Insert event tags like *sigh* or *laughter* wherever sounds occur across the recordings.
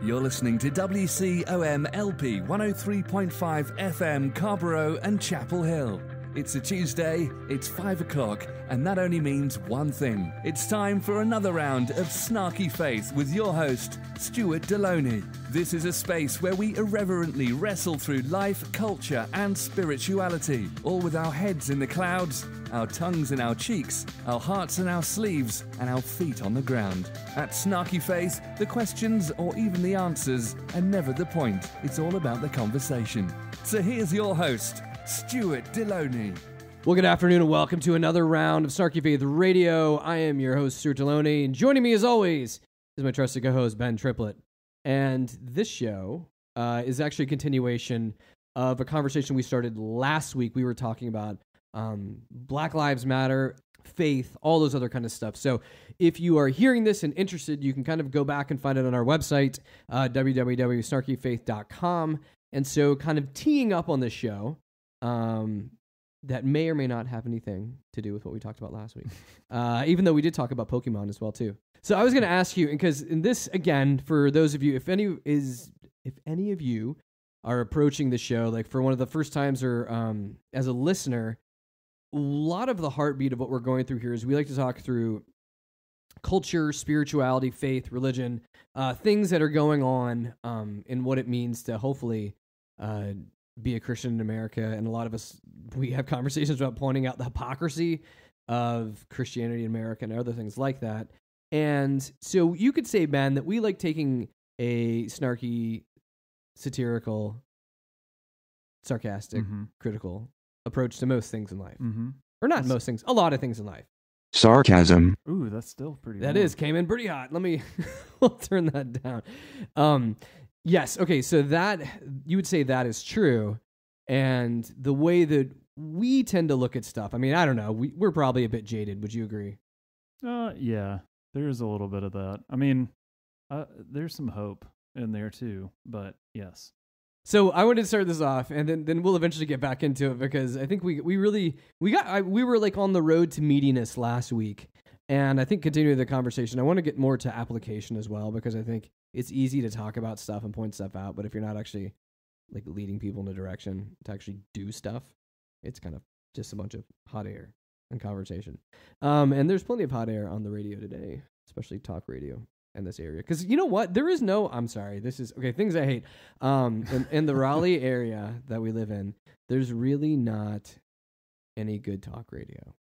You're listening to WCOM LP 103.5 FM Carrboro and Chapel Hill. It's a Tuesday, it's 5 o'clock, and that only means one thing. It's time for another round of Snarky Faith with your host, Stuart Delony. This is a space where we irreverently wrestle through life, culture, and spirituality, all with our heads in the clouds, our tongues in our cheeks, our hearts in our sleeves, and our feet on the ground. At Snarky Faith, the questions or even the answers are never the point. It's all about the conversation. So here's your host, Stuart Delony. Well, good afternoon and welcome to another round of Snarky Faith Radio. I am your host, Stuart Delony, and joining me as always is my trusted co-host, Ben Triplett. And this show uh, is actually a continuation of a conversation we started last week. We were talking about um, Black Lives Matter, faith, all those other kind of stuff. So if you are hearing this and interested, you can kind of go back and find it on our website, uh, www.snarkyfaith.com. And so, kind of teeing up on this show, um, that may or may not have anything to do with what we talked about last week. *laughs* Uh, even though we did talk about Pokemon as well too. So I was going to ask you, because in this again, for those of you, if any is, if any of you are approaching the show like for one of the first times or um, as a listener, a lot of the heartbeat of what we're going through here is we like to talk through culture, spirituality, faith, religion, uh, things that are going on um, and what it means to hopefully uh, be a Christian in America. And a lot of us, we have conversations about pointing out the hypocrisy of Christianity in America and other things like that. And so you could say, Ben, that we like taking a snarky, satirical, sarcastic, Mm-hmm. critical approach to most things in life. Mm-hmm. Or not most things, a lot of things in life. Sarcasm. Ooh, that's still pretty. That long. is came in pretty hot. Let me *laughs* we'll turn that down. Um yes, okay, so that you would say that is true. And the way that we tend to look at stuff, I mean, I don't know, we, we're probably a bit jaded. Would you agree? Uh, yeah, there's a little bit of that. I mean, uh, there's some hope in there too. But yes, So I wanted to start this off, and then, then we'll eventually get back into it because I think we we really we got I, we were like on the road to meatiness last week, and I think continuing the conversation, I want to get more to application as well because I think it's easy to talk about stuff and point stuff out, but if you're not actually like leading people in a direction to actually do stuff, it's kind of just a bunch of hot air and conversation. Um, and there's plenty of hot air on the radio today, especially talk radio in this area. Because you know what? There is no. I'm sorry. This is okay. Things I hate. Um, in, in the Raleigh area that we live in, there's really not any good talk radio.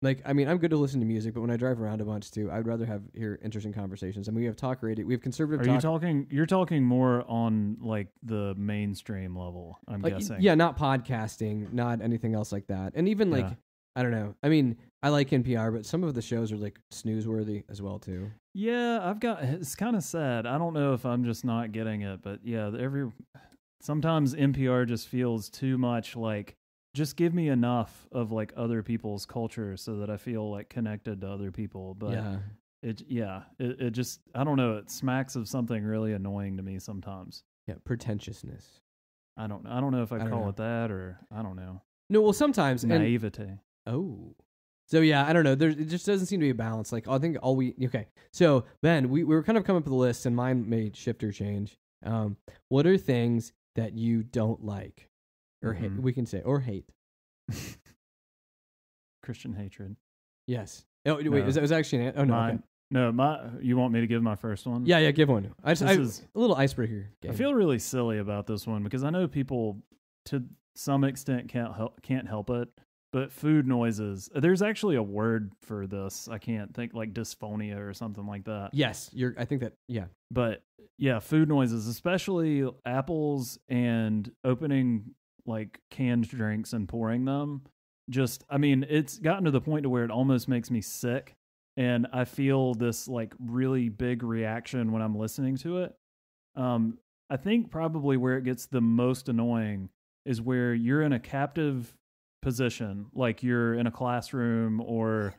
Like, I mean, I'm good to listen to music, but when I drive around a bunch too, I'd rather have hear interesting conversations. I mean, we have talk radio. We have conservative are talk. you talking? You're talking more on like the mainstream level. I'm like, guessing. yeah, not podcasting, not anything else like that, and even like Yeah. I don't know. I mean, I like NPR, but some of the shows are like snooze worthy as well too. Yeah, I've got. It's kind of sad. I don't know if I'm just not getting it, but yeah, every sometimes NPR just feels too much like just give me enough of like other people's culture so that I feel like connected to other people. But yeah, it yeah, it, it just I don't know. It smacks of something really annoying to me sometimes. yeah, pretentiousness. I don't I don't know if I, I call know. it that or I don't know No, well, sometimes and naivete. Oh. So yeah, I don't know. There it just doesn't seem to be a balance. Like I think all we okay. So Ben, we, we were kind of coming up with a list, and mine may shift or change. Um, what are things that you don't like, or hate? Mhm. We can say or hate. *laughs* Christian hatred. Yes. Oh wait, No. is that was actually an, oh no. Mine. Okay. No, my. You want me to give my first one? Yeah, yeah. Give one. I just This I, is- a little icebreaker. I game. feel really silly about this one because I know people to some extent can't help can't help it. But food noises. There's actually a word for this. I can't think like dysphonia or something like that. yes. You're. I think that. Yeah. But yeah, food noises, especially apples and opening like canned drinks and pouring them. Just, I mean, it's gotten to the point to where it almost makes me sick. And I feel this like really big reaction when I'm listening to it. Um, I think probably where it gets the most annoying is where you're in a captive position, like you're in a classroom or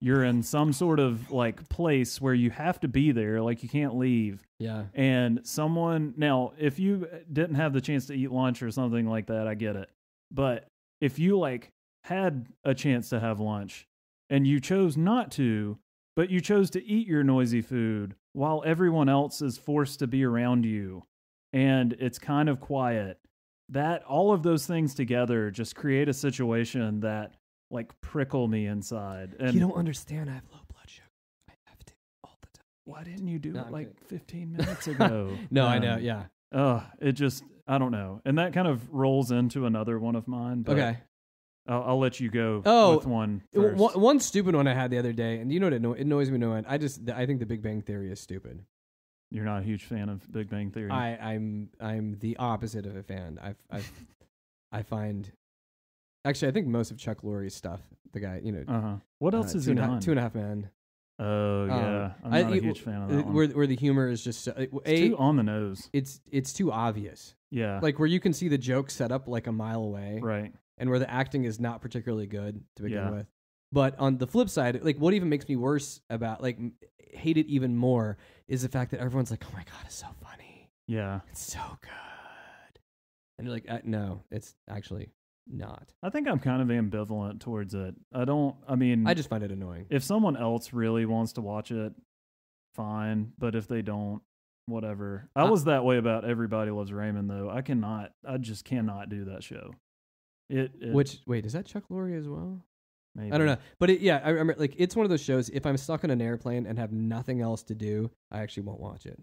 you're in some sort of like place where you have to be there, like you can't leave. Yeah. And someone now, if you didn't have the chance to eat lunch or something like that, I get it. But if you like had a chance to have lunch and you chose not to, but you chose to eat your noisy food while everyone else is forced to be around you and it's kind of quiet. That all of those things together just create a situation that like prickle me inside. And you don't understand. I have low blood sugar. I have to all the time. why didn't you do No, it I'm like kidding. 15 *laughs* minutes ago? No, I know. Um, Yeah. Ugh, it just I don't know, and that kind of rolls into another one of mine. But Okay. I'll, I'll let you go Oh, with one W- One, one stupid one I had the other day, and you know what? It, anno- it annoys me no end. I just I think the Big Bang Theory is stupid. You're not a huge fan of Big Bang Theory. I I'm I'm the opposite of a fan. I I *laughs* I find actually I think most of Chuck Lorre's stuff. The guy, you know, uh huh. What else uh, is two he and a? Two and a half men. Oh Um, yeah, I'm I- not a it- huge fan of that. Where where the humor is just uh, a too on the nose. it's it's too obvious. Yeah, Like where you can see the joke set up like a mile away, right. and where the acting is not particularly good to begin Yeah. with. But on the flip side, like what even makes me worse about like hate it even more is the fact that everyone's like, "Oh my god, it's so funny, Yeah, it's so good," and you're like, uh, "No, it's actually not." I think I'm kind of ambivalent towards it. I don't. I mean, I just find it annoying. if someone else really wants to watch it, fine. But if they don't, whatever. I Uh, was that way about Everybody Loves Raymond, though. I cannot. I just cannot do that show. It. it Which wait, is that Chuck Lorre as well? maybe. I don't know, but it, yeah, I remember like it's one of those shows. If I'm stuck on an airplane and have nothing else to do, I actually won't watch it.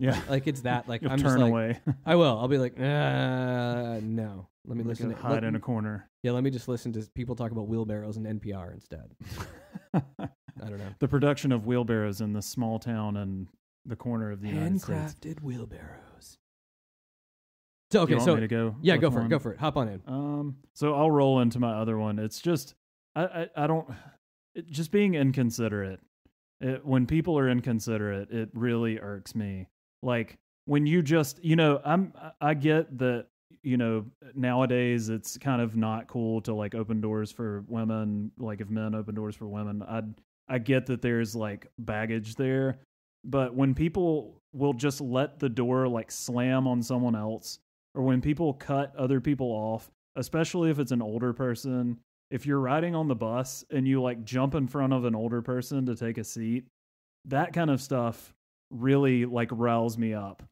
Yeah. Like it's that. Like *laughs* You'll I'm turn just like, away. *laughs* I will. I'll be like, uh, no. Let me listen. To, hide let, in a corner. yeah, let me just listen to people talk about wheelbarrows and NPR instead. *laughs* I don't know. the production of wheelbarrows in the small town and the corner of the United States. Handcrafted wheelbarrows. So okay, want so me to go. yeah, go for it. Go for it. Hop on in. Um, so I'll roll into my other one. It's just I I, I don't it, just being inconsiderate. It, when people are inconsiderate, it really irks me. Like when you just you know I'm I- get that you know nowadays it's kind of not cool to like open doors for women. Like if men open doors for women, I I get that there's like baggage there, but when people will just let the door like slam on someone else or when people cut other people off, especially if it's an older person, if you're riding on the bus and you like jump in front of an older person to take a seat, that kind of stuff really like riles me up.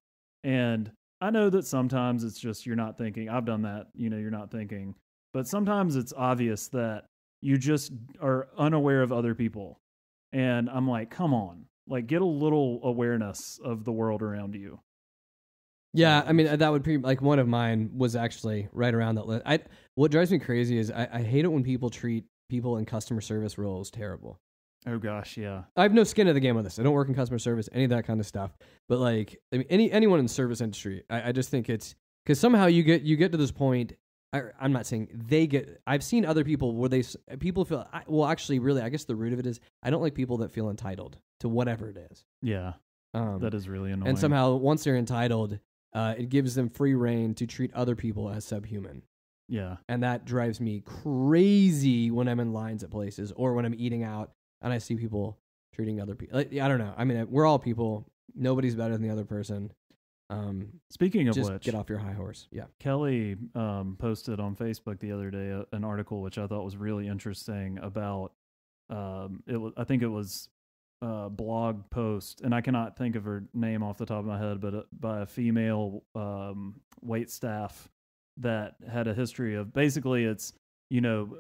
And I know that sometimes it's just you're not thinking. I've done that, you know, you're not thinking. But sometimes it's obvious that you just are unaware of other people. And I'm like, come on, like get a little awareness of the world around you. Yeah, I mean that would be like one of mine was actually right around that list. I what drives me crazy is I, I hate it when people treat people in customer service roles terrible. Oh gosh, yeah. I have no skin in the game on this. I don't work in customer service, any of that kind of stuff. But like, I mean, any anyone in the service industry, I, I just think it's because somehow you get you get to this point. I, I'm not saying they get. I've seen other people where they people feel. I, well, actually, really, I guess the root of it is I don't like people that feel entitled to whatever it is. Yeah, Um, that is really annoying. and somehow once they're entitled, uh, it gives them free reign to treat other people as subhuman. yeah, And that drives me crazy when I'm in lines at places or when I'm eating out and I see people treating other people. Like, I don't know. I mean, we're all people. Nobody's better than the other person. Um, Speaking of just which, get off your high horse. Yeah. Kelly um, posted on Facebook the other day a, an article which I thought was really interesting about. Um, it was, I think it was a blog post, and I cannot think of her name off the top of my head, but uh, by a female um, wait staff that had a history of basically it's you know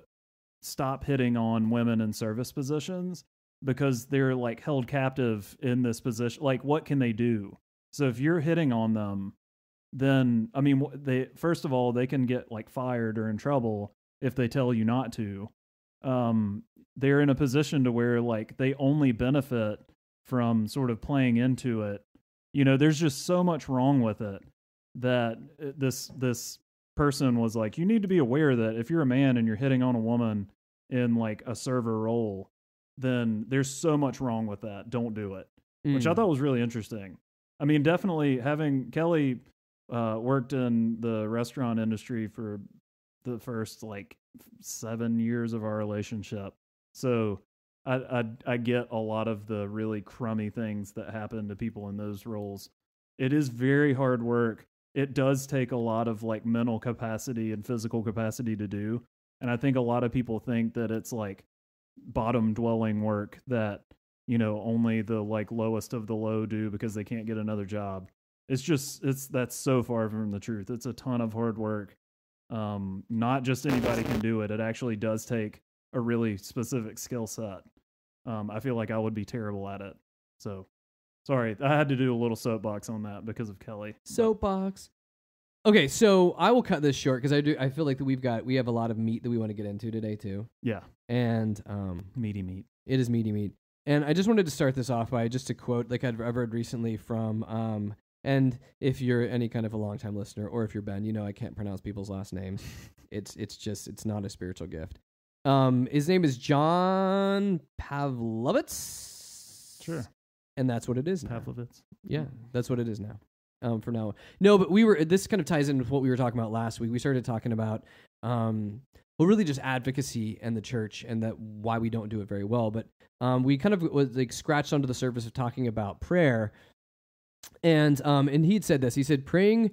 stop hitting on women in service positions because they're like held captive in this position. Like, what can they do? So if you're hitting on them, then I mean, they first of all they can get like fired or in trouble if they tell you not to. Um, they're in a position to where like they only benefit from sort of playing into it. You know, there's just so much wrong with it that uh, this this person was like, you need to be aware that if you're a man and you're hitting on a woman in like a server role, then there's so much wrong with that. Don't do it which I Mm. thought was really interesting. I mean, definitely having Kelly uh, worked in the restaurant industry for the first like seven years of our relationship, so I, I I get a lot of the really crummy things that happen to people in those roles. It is very hard work. It does take a lot of like mental capacity and physical capacity to do, and I think a lot of people think that it's like bottom dwelling work that you know only the like lowest of the low do because they can't get another job. It's just it's that's so far from the truth. It's a ton of hard work. Um, not just anybody can do it. It actually does take a really specific skill set. Um, I feel like I would be terrible at it. So sorry, I had to do a little soapbox on that because of Kelly. Soapbox. Okay, so I will cut this short because I do. I feel like that we've got we have a lot of meat that we want to get into today too, Yeah, and um, meaty meat. it is meaty meat. And I just wanted to start this off by just a quote like I've I've read recently from um, and if you're any kind of a longtime listener or if you're Ben, you know I can't pronounce people's last names. *laughs* it's it's just it's not a spiritual gift. Um, his name is John Pavlovitz. Sure. And that's what it is. Now. Pavlovitz. Yeah, that's what it is now. Um, for now, no, but we were. This kind of ties in with what we were talking about last week. We started talking about, um, well, really just advocacy and the church, and that why we don't do it very well. But um, we kind of was like scratched under the surface of talking about prayer, and um, and he had said this. He said praying,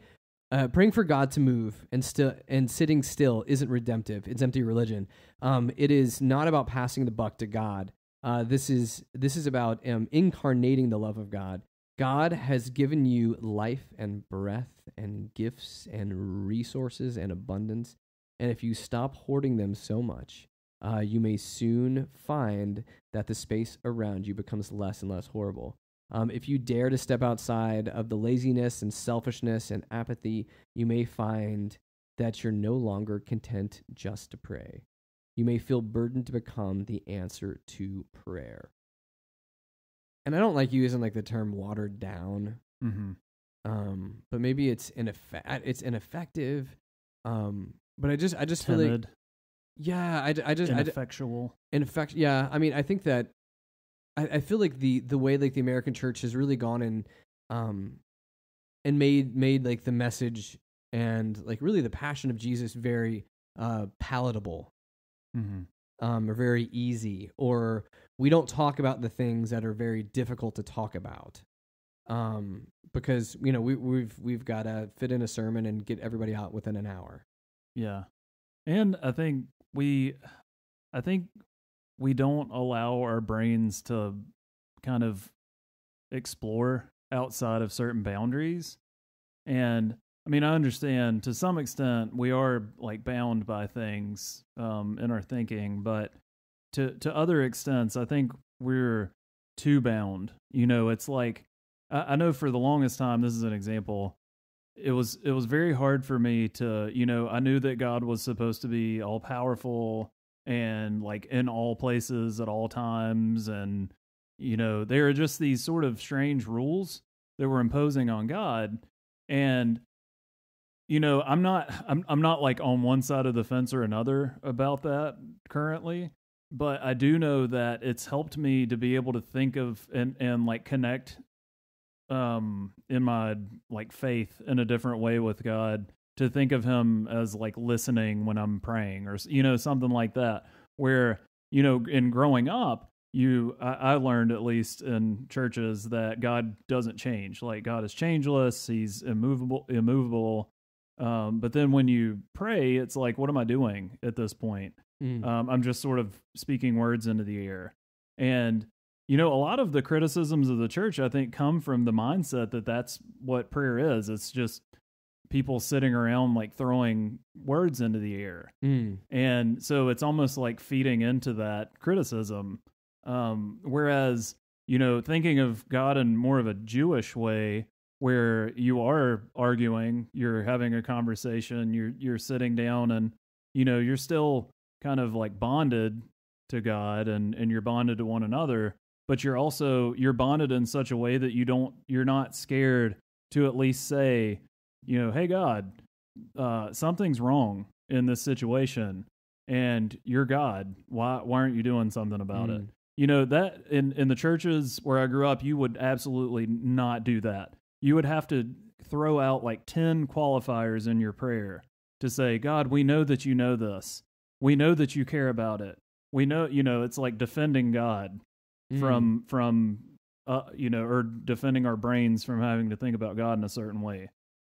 uh, praying for God to move and still and sitting still isn't redemptive. It's empty religion. Um, it is not about passing the buck to God. Uh, this is this is about um, incarnating the love of God. God has given you life and breath and gifts and resources and abundance. And if you stop hoarding them so much, uh, you may soon find that the space around you becomes less and less horrible. Um, if you dare to step outside of the laziness and selfishness and apathy, you may find that you're no longer content just to pray. You may feel burdened to become the answer to prayer and I don't like using like the term watered down. Mm-hmm. Um, but maybe it's ineffe- it's ineffective. Um, but I just I just feel like yeah, I, I just I, ineffectual. ineffect yeah. I mean, I think that I, I feel like the the way like the American church has really gone and um and made made like the message and like really the passion of Jesus very uh palatable Mm-hmm. um, or very easy, or we don't talk about the things that are very difficult to talk about. Um, because you know we, we've we've got to fit in a sermon and get everybody out within an hour. Yeah. And I think we I think we don't allow our brains to kind of explore outside of certain boundaries. And I mean, I understand to some extent we are like bound by things um in our thinking, but to to other extents, I think we're too bound. You know, it's like I, I know for the longest time, this is an example it was it was very hard for me to you know i knew that god was supposed to be all powerful and like in all places at all times and you know there are just these sort of strange rules that we're imposing on god and you know i'm not *laughs* i'm i'm not like on one side of the fence or another about that currently but i do know that it's helped me to be able to think of and and like connect um in my like faith in a different way with God to think of him as like listening when I'm praying or you know something like that where you know in growing up you I, I learned at least in churches that God doesn't change. Like God is changeless he's immovable immovable um but then when you pray it's like what am I doing at this point um, I'm just sort of speaking words into the air. And, you know, a lot of the criticisms of the church, I think, come from the mindset that that's what prayer is. It's just people sitting around like throwing words into the air. Mm. And so it's almost like feeding into that criticism. Um, whereas, you know, thinking of God in more of a Jewish way, where you are arguing, you're having a conversation, you're you're sitting down and you know, you're still kind of like bonded to God and and you're bonded to one another, but you're also you're bonded in such a way that you don't you're not scared to at least say, you know, hey God, uh, something's wrong in this situation, and you're God. Why why aren't you doing something about it? Mm. You know that in in the churches where I grew up, you would absolutely not do that. You would have to throw out like ten qualifiers in your prayer to say, God, we know that you know this. We know that you care about it. We know, you know, it's like defending God Mm. from from uh you know or defending our brains from having to think about god in a certain way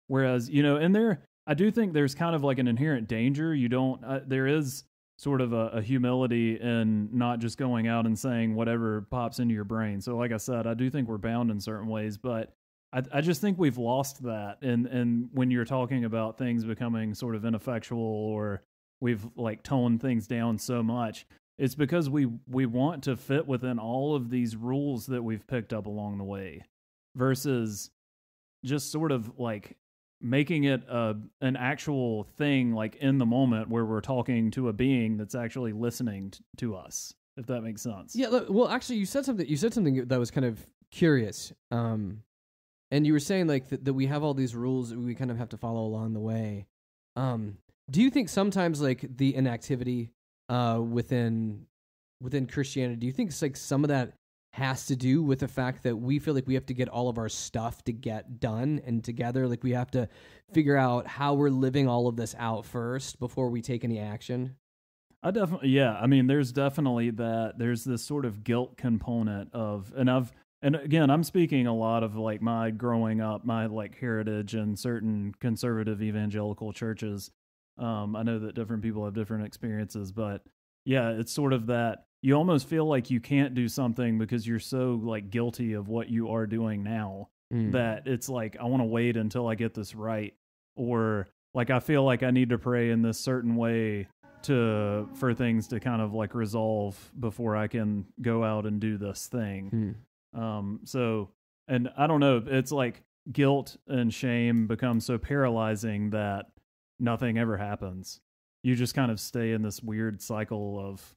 whereas you know and there i do think there's kind of like an inherent danger you don't uh, there is sort of a, a humility in not just going out and saying whatever pops into your brain. So, like I said, I do think we're bound in certain ways, but I, I just think we've lost that. And and when you're talking about things becoming sort of ineffectual or we've like toned things down so much, it's because we we want to fit within all of these rules that we've picked up along the way, versus just sort of like making it a an actual thing like in the moment where we're talking to a being that's actually listening t- to us if that makes sense Yeah, look, well, actually, you said something. You said something that was kind of curious, um, and you were saying like that, that we have all these rules that we kind of have to follow along the way. Um, do you think sometimes like the inactivity uh, within within Christianity? Do you think it's like some of that has to do with the fact that we feel like we have to get all of our stuff to get done and together? Like we have to figure out how we're living all of this out first before we take any action. I definitely, yeah. I mean, there's definitely that. There's this sort of guilt component of, and I've, and again, I'm speaking a lot of like my growing up, my like heritage and certain conservative evangelical churches. Um, I know that different people have different experiences, but yeah, it's sort of that you almost feel like you can't do something because you're so like guilty of what you are doing now Mm. that it's like I want to wait until I get this right or like I feel like I need to pray in this certain way to for things to kind of like resolve before I can go out and do this thing. Mm. Um so and I don't know, it's like guilt and shame become so paralyzing that nothing ever happens. You just kind of stay in this weird cycle of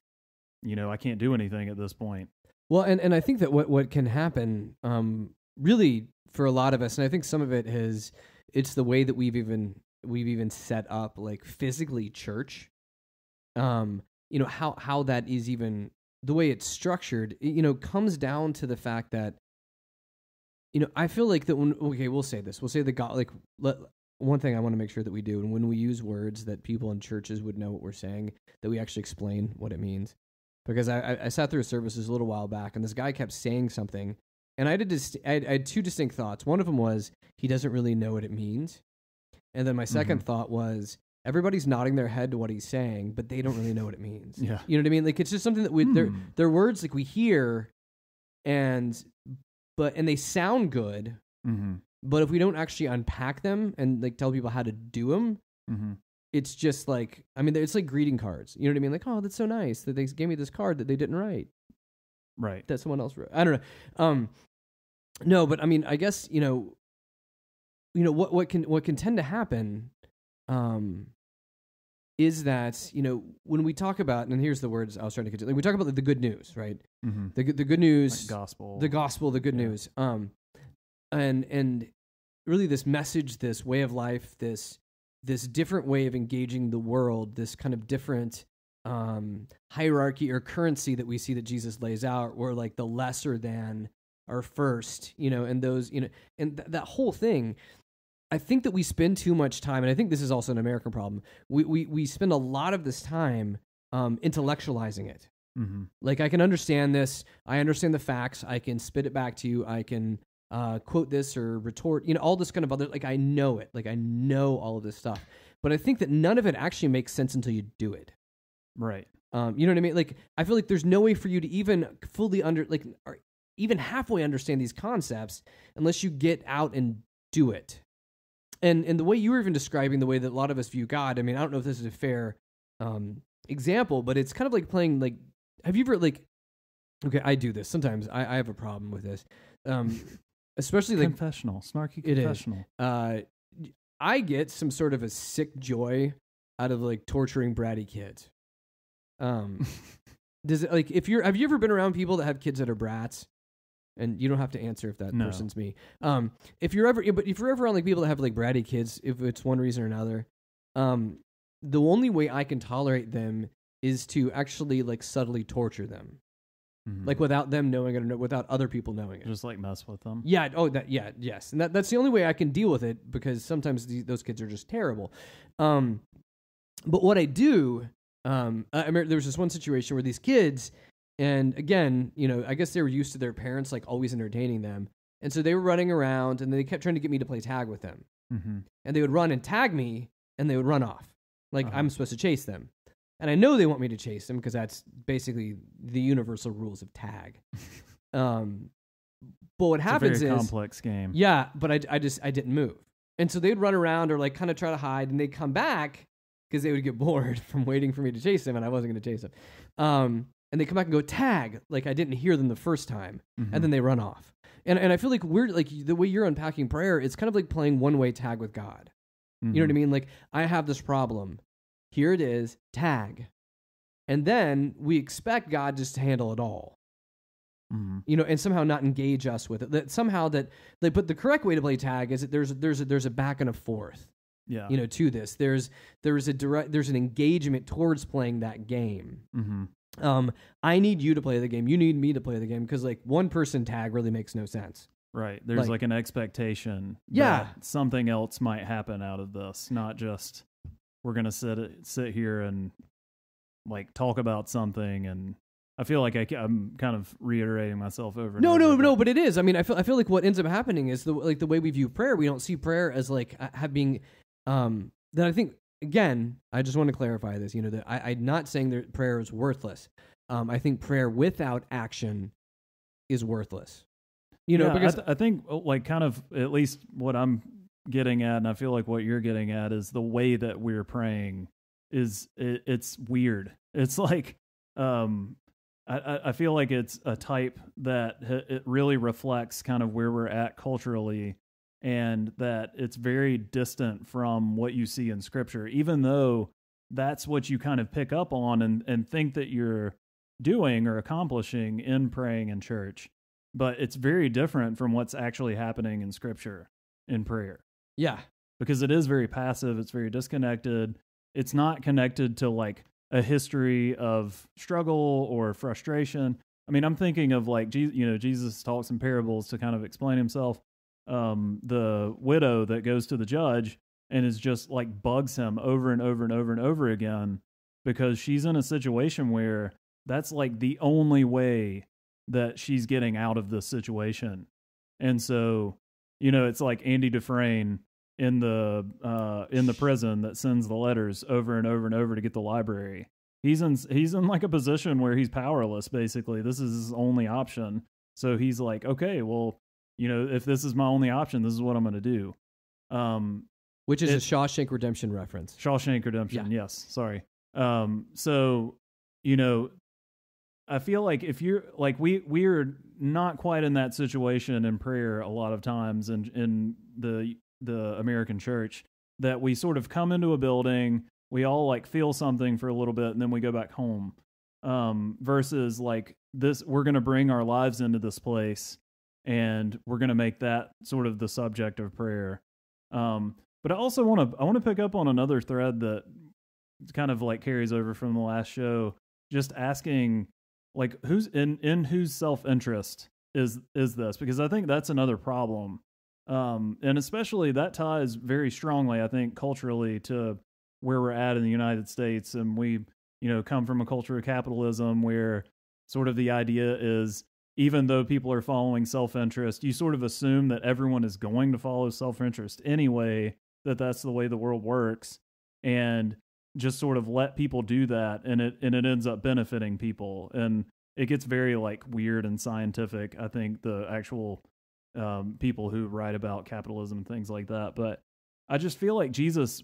you know, I can't do anything at this point. Well, and, and I think that what, what can happen, um, really for a lot of us, and I think some of it is it's the way that we've even we've even set up like physically church. Um, you know how how that is even the way it's structured. it, You know, comes down to the fact that you know I feel like that when okay, we'll say this, we'll say the God like let, one thing I want to make sure that we do, and when we use words that people in churches would know what we're saying, that we actually explain what it means because I, I, I sat through a services a little while back, and this guy kept saying something, and I had, a dist- I had, I had two distinct thoughts. One of them was he doesn't really know what it means, and then my 2nd Mhm. thought was everybody's nodding their head to what he's saying, but they don't really know what it means. Yeah. You know what I mean? Like it's just something that we they're Hmm. they're words like we hear, and but and they sound good, Mhm. but if we don't actually unpack them and like tell people how to do them, Mhm. it's just like I mean, it's like greeting cards. You know what I mean? Like, oh, that's so nice that they gave me this card that they didn't write Right. that someone else wrote. I don't know. Um, no, but I mean, I guess you know, you know what what can what can tend to happen, um, is that you know when we talk about and here's the words I was trying to get. Like we talk about the, the good news, right? Mhm. The good- the good news, Like gospel. the gospel, the good Yeah. news. Um, and and really this message, this way of life, this this different way of engaging the world, this kind of different um, hierarchy or currency that we see that Jesus lays out, where like the lesser than are first, you know, and those, you know, and th- that whole thing. I think that we spend too much time, and I think this is also an American problem. We we we spend a lot of this time um, intellectualizing it Mhm. like I can understand this. I understand the facts. I can spit it back to you. I can uh, quote this or retort. You know, all this kind of other. Like I know it. Like I know all of this stuff. But I think that none of it actually makes sense until you do it. Right. Um, you know what I mean? Like I feel like there's no way for you to even fully under like or even halfway understand these concepts unless you get out and do it. And and the way you were even describing the way that a lot of us view God, I mean, I don't know if this is a fair um, example, but it's kind of like playing like. Have you ever like? Okay, I do this sometimes. I, I have a problem with this, um, *laughs* especially like confessional, snarky It is. confessional. uh, I get some sort of a sick joy out of like torturing bratty kids. Um, *laughs* does it like if you're have you ever been around people that have kids that are brats? And you don't have to answer if that No. person's me. Um, if you're ever, but if you're ever around like people that have like bratty kids, if it's one reason or another, um, the only way I can tolerate them is to actually like subtly torture them, Mhm. like without them knowing it or without other people knowing it. just like mess with them. Yeah. Oh, that. Yeah. Yes. And that, that's the only way I can deal with it because sometimes these, those kids are just terrible. Um, but what I do, um, I I remember there was this one situation where these kids, and again, you know, I guess they were used to their parents like always entertaining them, and so they were running around, and they kept trying to get me to play tag with them, Mm-hmm. and they would run and tag me, and they would run off, like Uh-huh. I'm supposed to chase them. and I know they want me to chase them because that's basically the universal rules of tag. *laughs* um, but what It's happens a very is complex game. yeah, but I, I just I didn't move, and so they'd run around or like kind of try to hide, and they'd come back because they would get *laughs* bored from waiting for me to chase them, and I wasn't going to chase them. Um, and they come back and go tag, like I didn't hear them the first time, Mhm. and then they run off. And and I feel like we're like the way you're unpacking prayer, it's kind of like playing one way tag with God. You know what I Mhm. mean? Like I have this problem. Here it is, tag. And then we expect God just to handle it all. Mhm. You know, and somehow not engage us with it. That somehow that they put the correct way to play tag is that there's there's a, there's a back and a forth, Yeah. you know, to this. There's there's a direct there's an engagement towards playing that game. hmm Um I need you to play the game. You need me to play the game because like one person tag really makes no sense. Right. There's Like- like, an expectation. Yeah. that something else might happen out of this, not just we're gonna sit sit here and like talk about something. And I feel like I, am kind of reiterating myself over. and No, over, no, no, but it is. I mean, I feel I feel like what ends up happening is the like the way we view prayer. We don't see prayer as like uh, having um that I think again. I just want to clarify this. You know that I, I'm not saying that prayer is worthless. Um, I think prayer without action is worthless. You know, Yeah, because I, th- I think uh, like kind of at least what I'm getting at, and I feel like what you're getting at is the way that we're praying is it, it's weird. It's *laughs* like um, I- I, I feel like it's a type that it really reflects kind of where we're at culturally, and that it's very distant from what you see in Scripture, even though that's what you kind of pick up on and and think that you're doing or accomplishing in praying in church. But it's very different from what's actually happening in scripture in prayer. Yeah, because it is very passive it's very disconnected. It's not connected to like a history of struggle or frustration. I mean i'm thinking of like you know jesus talks in parables to kind of explain himself um the widow that goes to the judge and is just like bugs him over and over and over and over again because she's in a situation where that's like the only way that she's getting out of this situation. And so, you know, it's like Andy Dufresne in the uh in the prison that sends the letters over and over and over to get the library. He's in he's in like a position where he's powerless basically. This is his only option. So he's like, "Okay, well, you know, if this is my only option, this is what I'm going to do." Um which is It- a Shawshank Redemption reference. Shawshank Redemption. Yes, sorry. Um, so you know, I feel like if you're like we we're not quite in that situation in prayer a lot of times in in the the American church that we sort of come into a building, we all like feel something for a little bit, and then we go back home. Um, versus like this, we're going to bring our lives into this place, and we're going to make that sort of the subject of prayer. Um, but I also want to I want to pick up on another thread that kind of like carries over from the last show. Just asking, like, who's in in whose self interest is is this? Because I think that's another problem, um, and especially that ties very strongly, I think, culturally to where we're at in the United States, and we you know come from a culture of capitalism where sort of the idea is even though people are following self-interest you sort of assume that everyone is going to follow self-interest anyway that that's the way the world works and just sort of let people do that and it and it ends up benefiting people. And it gets very like weird and scientific i think the actual um, people who write about capitalism and things like that. But i just feel like jesus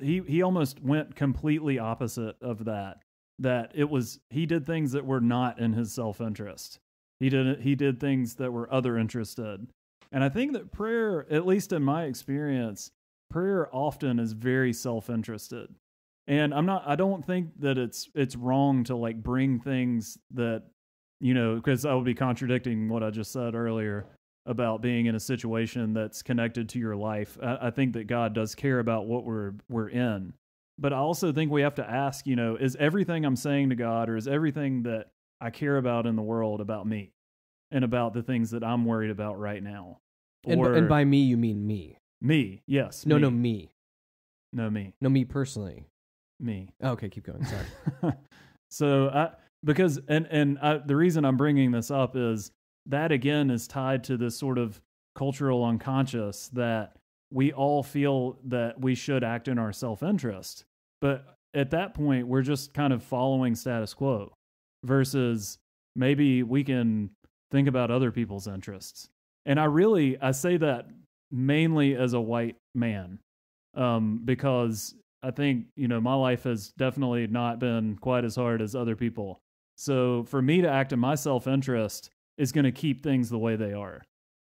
he he almost went completely opposite of that that it was he did things that were not in his self-interest he did he did things that were other interested and i think that prayer at least in my experience prayer often is very self-interested. And i'm not i don't think that it's it's wrong to like bring things that you know because i would be contradicting what i just said earlier about being in a situation that's connected to your life. I, I think that god does care about what we're we're in. But i also think we have to ask you know is everything i'm saying to god or is everything that i care about in the world about me and about the things that i'm worried about right now And, or and by me, you mean me. me yes No, me. no, me. no me No, me personally. me oh, Okay, keep going. Sorry. *laughs* so I because and and I, the reason I'm bringing this up is that again is tied to this sort of cultural unconscious that we all feel that we should act in our self-interest but at that point, we're just kind of following status quo versus maybe we can think about other people's interests. And I really, I say that mainly as a white man um, because I think, you know, my life has definitely not been quite as hard as other people. So for me to act in my self interest is going to keep things the way they are.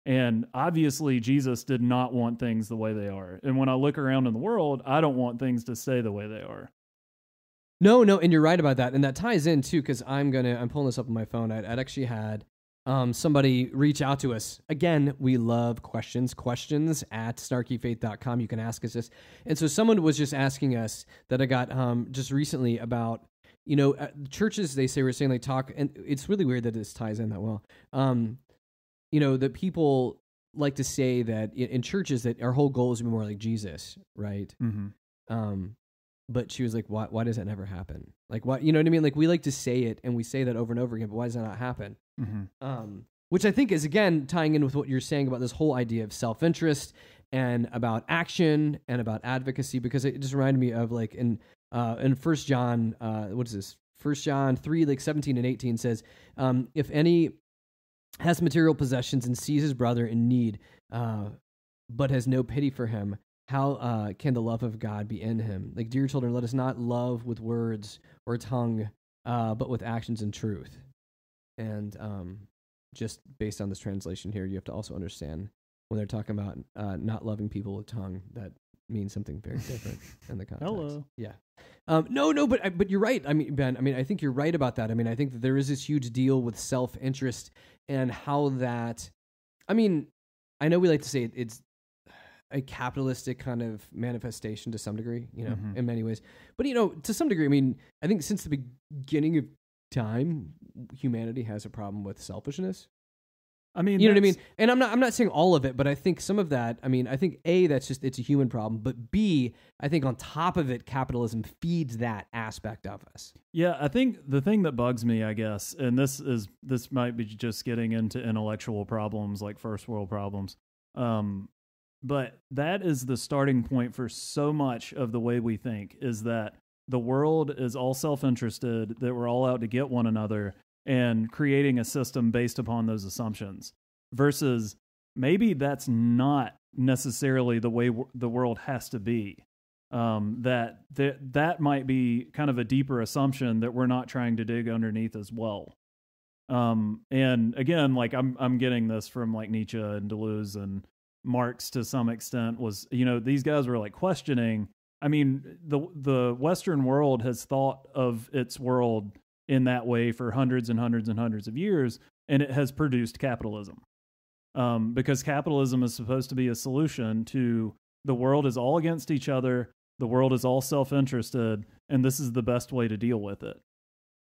And obviously, Jesus did not want things the way they are. And when I look around in the world, I don't want things to stay the way they are. No, no, and you're right about that, and that ties in too because I'm gonna I'm pulling this up on my phone. I'd, I'd actually had um, somebody reach out to us. Again, we love questions. Questions at snarkyfaith.com. You can ask us this. And so someone was just asking us that I got um, just recently about you know uh, churches. They say we're saying they talk, and it's really weird that this ties in that well. Um, you know that people like to say that in, in churches that our whole goal is to be more like Jesus, right? Mm-hmm. Um, but she was like, why, why does that never happen? Like, why, you know what I mean? Like, we like to say it and we say that over and over again, but why does that not happen? Mm-hmm. Um, which I think is, again, tying in with what you're saying about this whole idea of self interest and about action and about advocacy, because it just reminded me of like in, uh, in First John, uh, what is this? First John 3, like 17 and 18 says, um, if any has material possessions and sees his brother in need, uh, but has no pity for him, how uh, can the love of God be in him? Like, dear children, let us not love with words or tongue, uh, but with actions and truth. And um, just based on this translation here, you have to also understand when they're talking about uh, not loving people with tongue, that means something very different in the *laughs* context. Hello. Yeah. Um, no, no, but but you're right. I mean, Ben. I mean, I think you're right about that. I mean, I think that there is this huge deal with self interest and how that. I mean, I know we like to say it's a capitalistic kind of manifestation to some degree, you know, Mhm. in many ways. But you know, to some degree, I mean, I think since the beginning of time, humanity has a problem with selfishness. I mean, You know what I mean? And I'm not I'm not saying all of it, but I think some of that, I mean, I think A, that's just it's a human problem, but B, I think on top of it, capitalism feeds that aspect of us. Yeah, I think the thing that bugs me, I guess, and this is this might be just getting into intellectual problems like first world problems. Um, but that is the starting point for so much of the way we think is that the world is all self-interested, that we're all out to get one another and creating a system based upon those assumptions versus maybe that's not necessarily the way the world has to be um, that that that might be kind of a deeper assumption that we're not trying to dig underneath as well. Um, and again, like I'm I'm getting this from like Nietzsche and Deleuze and Marx to some extent was you know these guys were like questioning. I mean the the Western world has thought of its world in that way for hundreds and hundreds and hundreds of years, and it has produced capitalism. Um, because capitalism is supposed to be a solution to the world is all against each other the world is all self-interested and this is the best way to deal with it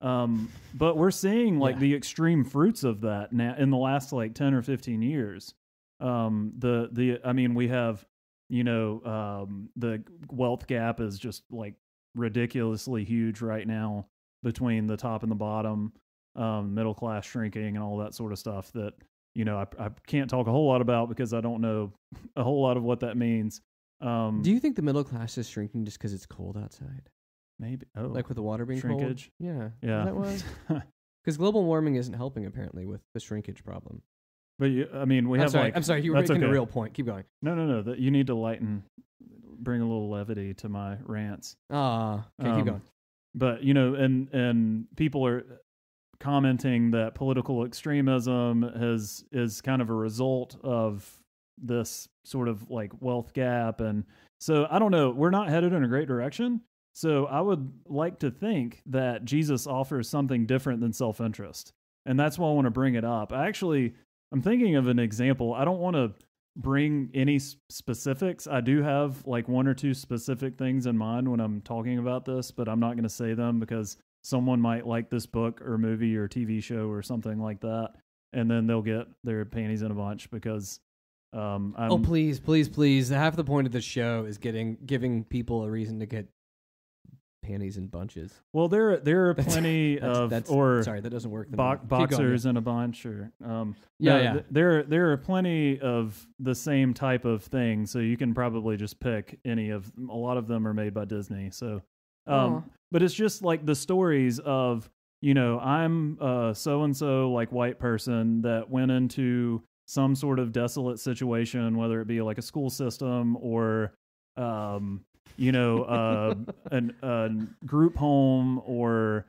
um, but we're seeing like Yeah. the extreme fruits of that now in the last like 10 or 15 years um, the the i mean we have you know um, the wealth gap is just like ridiculously huge right now between the top and the bottom um, middle class shrinking and all that sort of stuff that you know I, I can't talk a whole lot about because i don't know *laughs* a whole lot of what that means um, Do you think the middle class is shrinking just because it's cold outside? Maybe. Oh, Like with the water being shrinkage. cold? Yeah. yeah. That why? *laughs* *laughs* Because global warming isn't helping apparently with the shrinkage problem. But you, I mean, we I'm have sorry. like I'm sorry. You were that's making okay. a real point. Keep going. no, no, no. That you need to lighten, bring a little levity to my rants. Ah, okay. Um, keep going. But you know, and and people are commenting that political extremism has is kind of a result of this sort of like wealth gap and so I don't know we're not headed in a great direction so I would like to think that Jesus offers something different than self-interest and that's why I want to bring it up I actually I'm thinking of an example I don't want to bring any specifics I do have like one or two specific things in mind when I'm talking about this but I'm not going to say them because someone might like this book or movie or TV show or something like that, and then they'll get their panties in a bunch because um, I'm, oh, please, please, please. Half the point of the show is getting giving people a reason to get panties in bunches. well, there there are *laughs* plenty That's, of that's or sorry, that doesn't work. bo- keep going, boxers in a bunch or um, Yeah, no, yeah. th- there there are plenty of the same type of thing, so you can probably just pick any of a lot of them are made by Disney, so Um, but it's just like the stories of you know I'm a so and so like white person that went into some sort of desolate situation, whether it be like a school system or um, you know uh, an, a group home or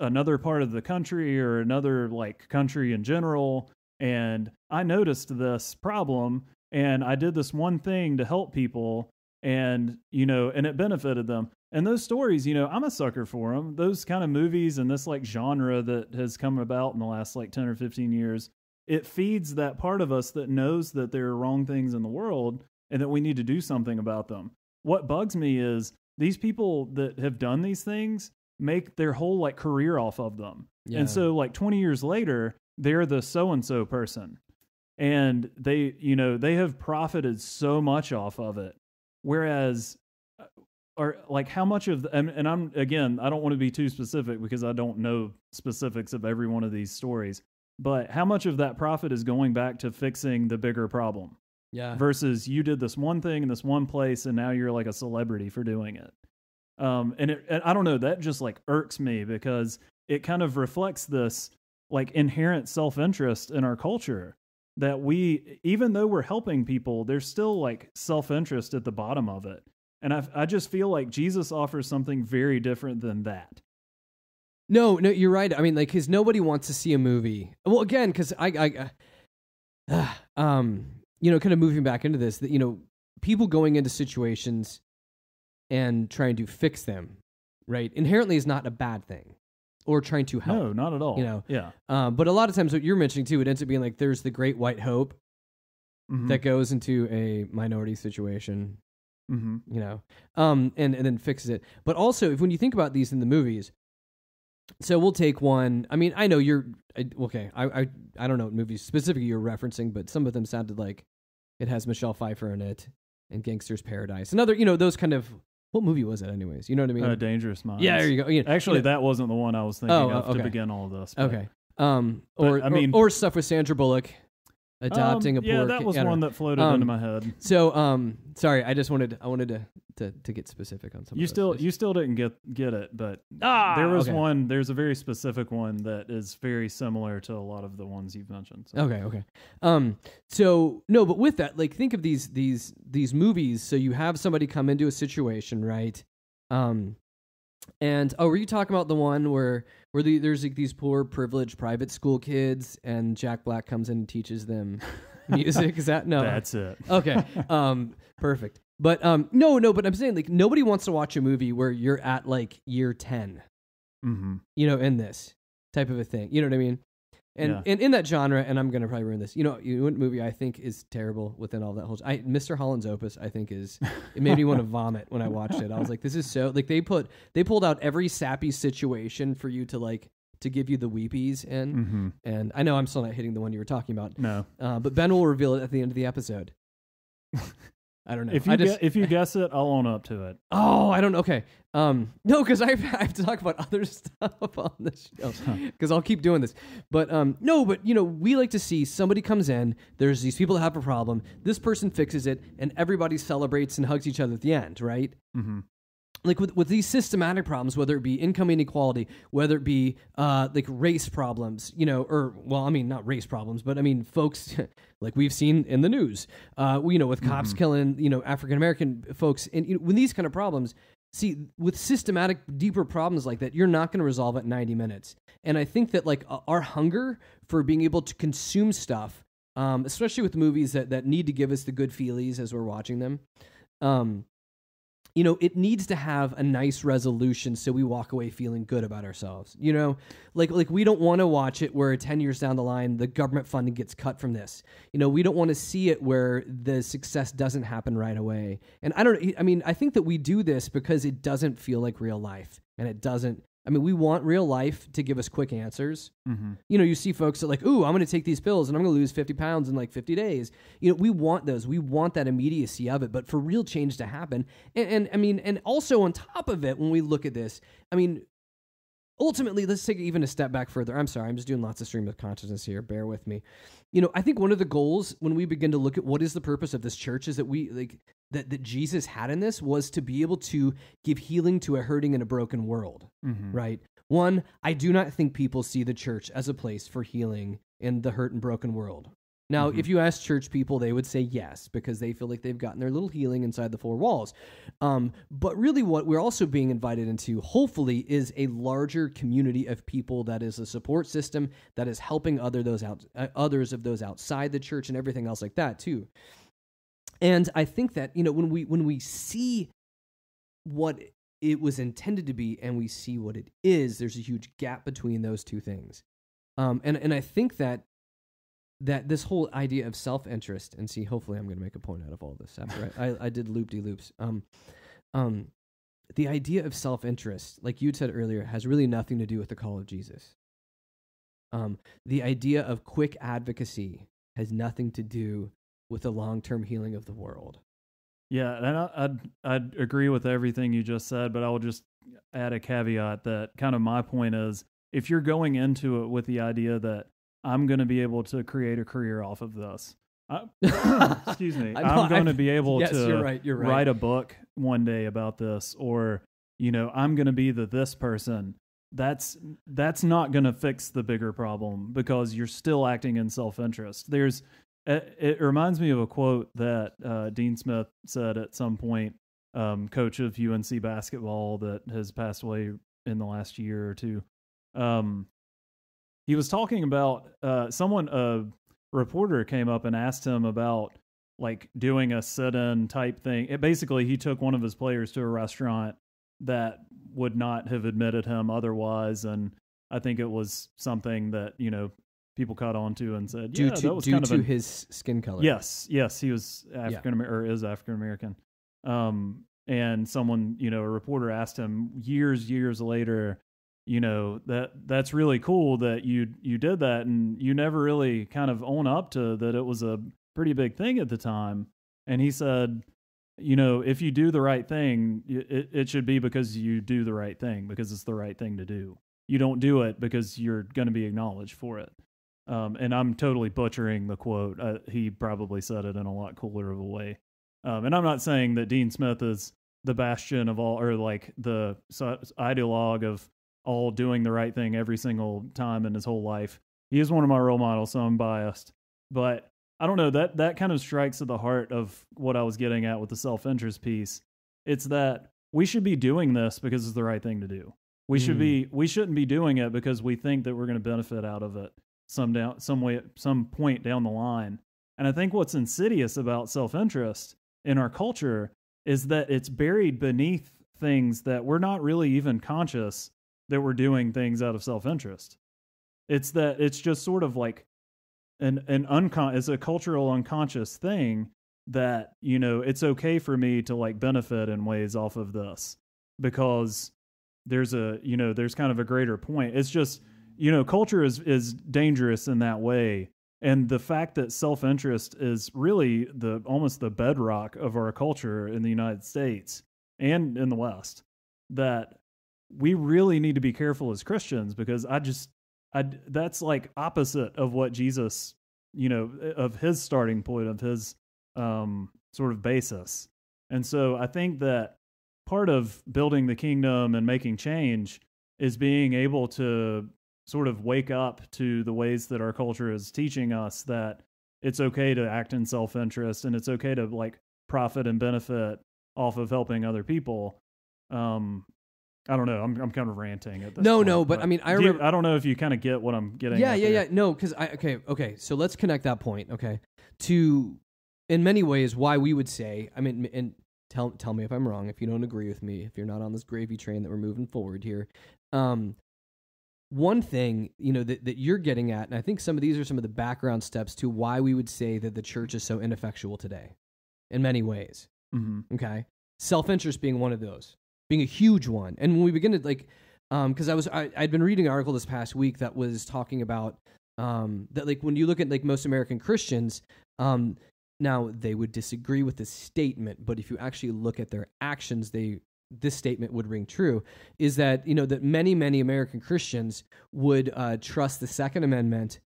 another part of the country or another like country in general. And I noticed this problem, and I did this one thing to help people, and you know, and it benefited them. And those stories, you know, I'm a sucker for them. Those kind of movies and this like genre that has come about in the last like 10 or 15 years, it feeds that part of us that knows that there are wrong things in the world and that we need to do something about them. What bugs me is these people that have done these things make their whole like career off of them. Yeah. And so like 20 years later, they're the so and so person. And they, you know, they have profited so much off of it. Whereas uh, or like how much of the, and, and I'm again, I don't want to be too specific because I don't know specifics of every one of these stories. But how much of that profit is going back to fixing the bigger problem yeah. versus you did this one thing in this one place and now you're like a celebrity for doing it. Um, and, it, and I don't know, that just like irks me because it kind of reflects this like inherent self interest in our culture that we, even though we're helping people, there's still like self interest at the bottom of it. And I, I just feel like Jesus offers something very different than that. No, no, you're right. I mean, like, because nobody wants to see a movie. Well, again, because I, I, uh, *sighs* um, you know, kind of moving back into this, that you know, people going into situations and trying to fix them, right? Inherently, is not a bad thing, or trying to help. No, not at all. You know, yeah. Um, but a lot of times, what you're mentioning too, it ends up being like there's the great white hope Mhm. that goes into a minority situation, Mhm. you know, um, and and then fixes it. But also, if when you think about these in the movies, so we'll take one. I mean, I know you're I, okay. I, I I don't know what movies specifically you're referencing, but some of them sounded like it has Michelle Pfeiffer in it and Gangsta's Paradise. Another, you know, those kind of. What movie was it, anyways? You know what I mean? Uh, Dangerous Minds. yeah, there you go. Actually, you know- that wasn't the one I was thinking Oh, of okay. to begin all of this. but- okay. Um, But, or I mean- or, or stuff with Sandra Bullock adopting Um, a yeah, poor. that was one know. that floated Um, into my head. So, um, sorry, I just wanted I wanted to to, to get specific on something. You still you still didn't get get it, but ah, there was okay. one. There's a very specific one that is very similar to a lot of the ones you've mentioned. So. Okay, okay. Um, so no, but with that, like, think of these these these movies. So you have somebody come into a situation, right? Um, and oh, were you talking about the one where where the, there's like these poor privileged private school kids, and Jack Black comes in and teaches them *laughs* music? Is that no? That's it. okay. Um, perfect. But um, no, no. But I'm saying like nobody wants to watch a movie where you're at like year ten. hmm you know, in this type of a thing. You know what I mean? And Yeah. and in that genre, and I'm gonna probably ruin this. You know, you know what movie I think is terrible within all that whole. I Mr. Holland's Opus, I think is it made me want to *laughs* vomit when I watched it. I was like, this is so like they put they pulled out every sappy situation for you to like to give you the weepies in. hmm And I know I'm still not hitting the one you were talking about, No, uh, but Ben will reveal it at the end of the episode. *laughs* I don't know. if you just, gue- if you guess it, I'll own up to it. *laughs* Oh, I don't know. Okay. Um, no, because I, *laughs* I have to talk about other *laughs* stuff on this show because I'll keep doing this. But um, no, but you know, we like to see somebody comes in. There's these people that have a problem. This person fixes it, and everybody celebrates and hugs each other at the end, right? hmm like with, with these systematic problems, whether it be income inequality, whether it be uh, like race problems, you know, or well, I mean not race problems, but I mean folks *laughs* like we've seen in the news, uh, you know, with cops killing, you know, African American folks, and you know, when these kind of problems, see, with systematic, deeper problems like that, you're not going to resolve it in 90 minutes. And I think that like our hunger for being able to consume stuff, um, especially with movies that that need to give us the good feelies as we're watching them. Um, you know, it needs to have a nice resolution so we walk away feeling good about ourselves. You know, like like we don't want to watch it where 10 years down the line the government funding gets cut from this. You know, we don't want to see it where the success doesn't happen right away. And I don't I mean, I think that we do this because it doesn't feel like real life and it doesn't I mean, we want real life to give us quick answers hmm you know, you see folks that like, ooh, I'm going to take these pills and I'm going to lose 50 pounds in like 50 days. You know, we want those. We want that immediacy of it. But for real change to happen, and, and I mean, and also on top of it, when we look at this, I mean, ultimately, let's take it even a step back further. I'm sorry, I'm just doing lots of stream of consciousness here. Bear with me. You know, I think one of the goals when we begin to look at what is the purpose of this church is that we like that that Jesus had in this was to be able to give healing to a hurting and a broken world. Mhm. Right. One, I do not think people see the church as a place for healing in the hurt and broken world. Now, Mhm. if you ask church people, they would say yes because they feel like they've gotten their little healing inside the four walls. Um, but really, what we're also being invited into, hopefully, is a larger community of people that is a support system that is helping other those out, uh, others of those outside the church and everything else like that too. And I think that you know when we when we see what it was intended to be and we see what it is, there's a huge gap between those two things. Um, and and I think that that this whole idea of self interest and see, hopefully, I'm going to make a point out of all this after I, I, I did loop de loops. Um, um, the idea of self interest, like you said earlier, has really nothing to do with the call of Jesus. Um, the idea of quick advocacy has nothing to do with the long term healing of the world. Yeah, and I, I'd I'd agree with everything you just said, but I will just add a caveat that kind of my point is if you're going into it with the idea that I'm going to be able to create a career off of this, I, *laughs* excuse me, I know, I'm going to be able yes, to you're right. You're right. write a book one day about this, or you know, I'm going to be the this person. That's that's not going to fix the bigger problem because you're still acting in self interest. There's it, it reminds me of a quote that uh, Dean Smith said at some point, um, coach of UNC basketball that has passed away in the last year or two. Um, he was talking about uh, someone, a reporter came up and asked him about like doing a sit-in type thing. It basically, he took one of his players to a restaurant that would not have admitted him otherwise, and I think it was something that you know people caught on to and said, due yeah, to that was due kind of to a, his skin color. Yes, yes, he was African American or is African American. Um, and someone, you know, a reporter asked him years, years later, you know, that that's really cool that you you did that, and you never really kind of own up to that it was a pretty big thing at the time. And he said, you know, if you do the right thing, it, it should be because you do the right thing because it's the right thing to do. You don't do it because you're going to be acknowledged for it. Um, and I'm totally butchering the quote. Uh, he probably said it in a lot cooler of a way. Um, and I'm not saying that Dean Smith is the bastion of all, or like the ideologue of all doing the right thing every single time in his whole life. He is one of my role models, so I'm biased. But I don't know that that kind of strikes at the heart of what I was getting at with the self interest piece. It's that we should be doing this because it's the right thing to do. We should Mm. be we shouldn't be doing it because we think that we're going to benefit out of it some down some way some point down the line. And I think what's insidious about self-interest in our culture is that it's buried beneath things that we're not really even conscious that we're doing things out of self-interest. It's that it's just sort of like an an uncon it's a cultural unconscious thing that, you know, it's okay for me to like benefit in ways off of this because there's a, you know, there's kind of a greater point. It's just you know, culture is is dangerous in that way. And the fact that self interest is really the almost the bedrock of our culture in the United States and in the West, that we really need to be careful as Christians because I just I that's like opposite of what Jesus, you know, of his starting point of his um sort of basis. And so I think that part of building the kingdom and making change is being able to sort of wake up to the ways that our culture is teaching us that it's okay to act in self-interest and it's okay to like profit and benefit off of helping other people um i don't know i'm i'm kind of ranting at this No, point, no, but I mean, I do you- remember- i don't know if you kind of get what i'm getting yeah, at yeah, there. yeah. No, because I okay, okay. So let's connect that point. Okay, to in many ways why we would say. I mean, and tell tell me if I'm wrong. If you don't agree with me, if you're not on this gravy train that we're moving forward here, um, one thing you know that that you're getting at, and I think some of these are some of the background steps to why we would say that the church is so ineffectual today, in many ways. Mhm. Okay. Self interest being one of those, being a huge one. And when we begin to like, um, because I was I, I'd been reading an article this past week that was talking about um that like when you look at like most American Christians, um, now they would disagree with this statement, but if you actually look at their actions, they this statement would ring true is that you know that many many American Christians would uh, trust the Second Amendment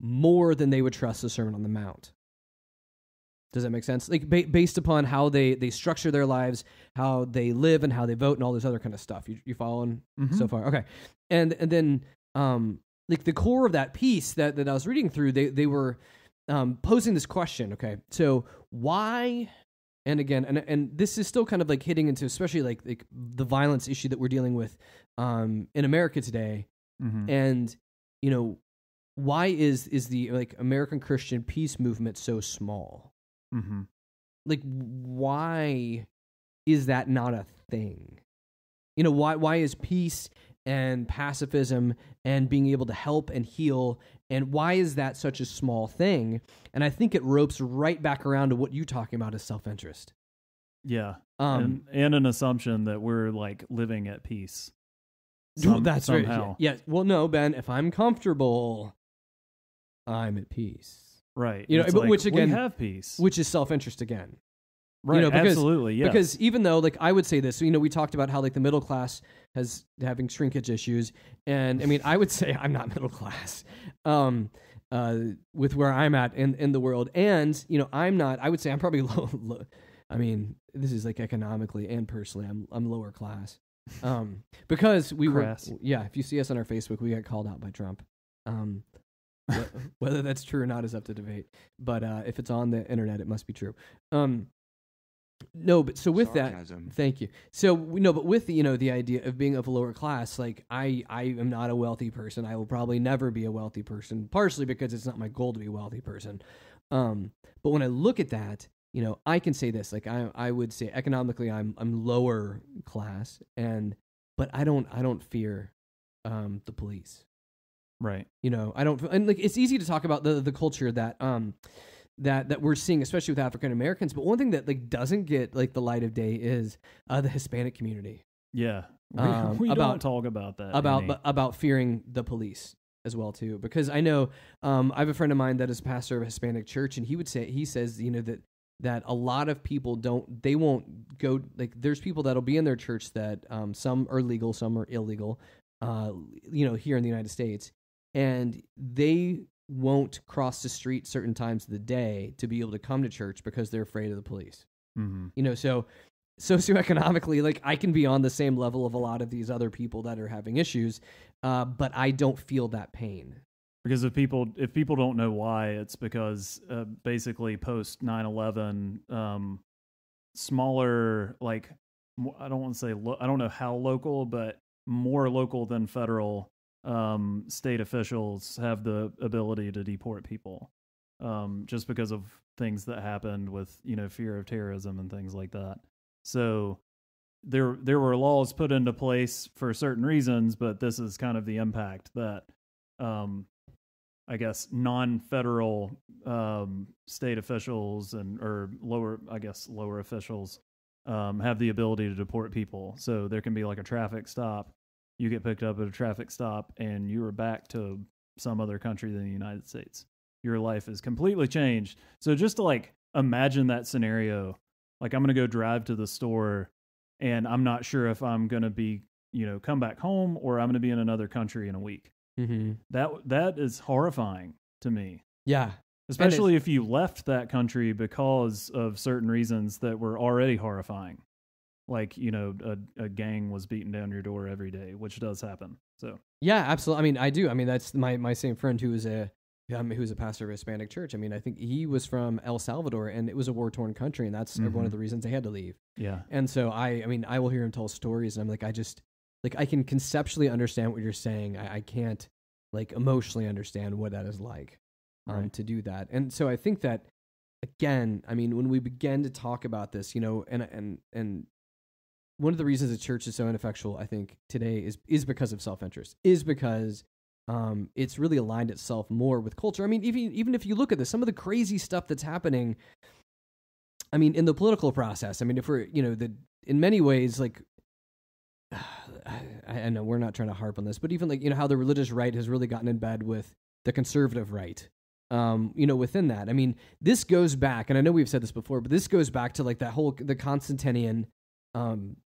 more than they would trust the Sermon on the Mount. Does that make sense? Like ba- based upon how they they structure their lives, how they live, and how they vote, and all this other kind of stuff. You you following Mhm. so far? Okay, and and then um like the core of that piece that that I was reading through, they they were um posing this question. Okay, so why? And again, and and this is still kind of like hitting into especially like like the violence issue that we're dealing with um in America today Mhm. and you know why is is the like american christian peace movement so small Mhm. like why is that not a thing you know why why is peace and pacifism and being able to help and heal and why is that such a small thing and i think it ropes right back around to what you're talking about as self-interest Yeah. um and, and an assumption that we're like living at peace. Some- that's right. somehow. Yeah. Well, no, Ben. If I'm comfortable, I'm at peace. Right. You know, but like, which again- have peace. Which is self-interest again. right. know, because- absolutely. Yes. Because even though, like, I would say this, you know, we talked about how like the middle class has having shrinkage issues, and I mean, I would *laughs* say I'm not middle class, um, uh, with where I'm at in in the world, and you know, I'm not. I would say I'm probably *laughs* low. low I mean, this is like economically and personally, I'm I'm lower class, um, because we Crass. were. Yeah, if you see us on our Facebook, we got called out by Trump. Um, *laughs* whether that's true or not is up to debate. But uh, if it's on the internet, it must be true. Um, no, but so with that, Thank you. So no, but with the, you know the idea of being of a lower class, like I I am not a wealthy person. I will probably never be a wealthy person, partially because it's not my goal to be a wealthy person. Um, but when I look at that, you know, I can say this, like I I would say economically I'm I'm lower class, and but I don't I don't fear um the police. Right. You know, I don't and like it's easy to talk about the the culture that um that that we're seeing, especially with African Americans. But one thing that like doesn't get like the light of day is uh, the Hispanic community Yeah. We, Um, *laughs* we about- don't talk about that. about any. about fearing the police as well too. Because I know um, I have a friend of mine that is pastor of a Hispanic church, and he would say he says you know that that a lot of people don't they won't go like there's people that'll be in their church that um, some are legal, some are illegal, uh, you know here in the United States, and they won't cross the street certain times of the day to be able to come to church because they're afraid of the police Mhm. you know so socioeconomically like i can be on the same level of a lot of these other people that are having issues uh, but i don't feel that pain Because if people if people don't know why, it's because uh, basically post 9/11, um, smaller like I don't want to say lo- I don't know how local, but more local than federal um, state officials have the ability to deport people, um, just because of things that happened with you know fear of terrorism and things like that. So there there were laws put into place for certain reasons, but this is kind of the impact that um, I guess non-federal um, state officials and or lower, I guess lower officials um, have the ability to deport people. So there can be like a traffic stop. You get picked up at a traffic stop, and you are back to some other country than the United States. Your life is completely changed. So just to like imagine that scenario, like I'm gonna go drive to the store, and I'm not sure if I'm gonna be, you know, come back home or I'm gonna be in another country in a week. mm-hmm. That that is horrifying to me, yeah especially if you left that country because of certain reasons that were already horrifying. Like you know, a, a gang was beating down your door every day, which does happen. So yeah absolutely i mean i do i mean that's my my same friend who is a um, who's a pastor of a hispanic church i mean i think he was from el salvador and it was a war-torn country and that's one Mhm. of the reasons they had to leave yeah, And so I, I mean, I will hear him tell stories, and I'm like, I just, like, I can conceptually understand what you're saying. I, I can't, like, emotionally understand what that is like, um, Right. to do that. And so I think that, again, I mean, when we begin to talk about this, you know, and and and one of the reasons the church is so ineffectual, I think, today is is because of self interest, is because um, it's really aligned itself more with culture. I mean, even even if you look at this, some of the crazy stuff that's happening. I mean, in the political process. I mean, if we're you know the in many ways like. *sighs* I, I know we're not trying to harp on this, but even like you know how the religious right has really gotten in bed with the conservative right. Um, you know, within that, I mean, this goes back, and I know we've said this before, but this goes back to like that whole the Constantinian um,